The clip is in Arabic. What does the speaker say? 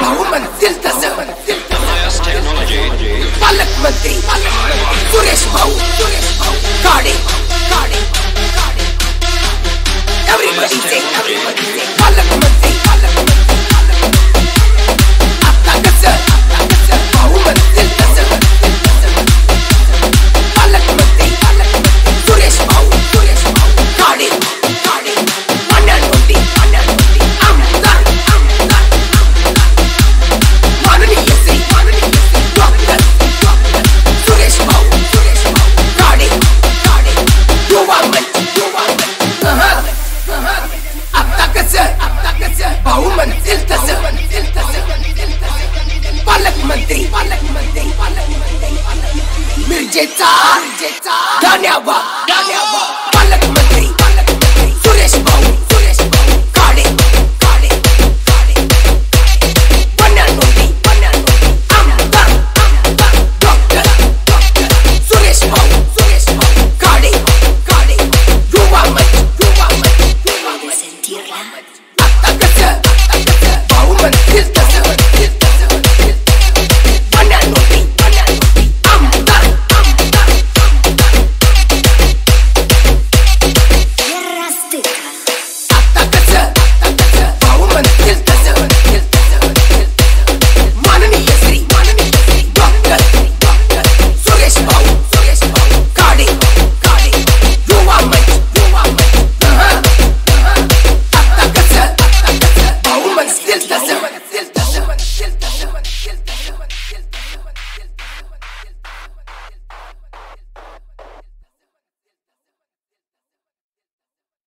ما هم نزلت تلتزم. نزلت سوى يطلع لك जिता धन्यवाद धन्यवाद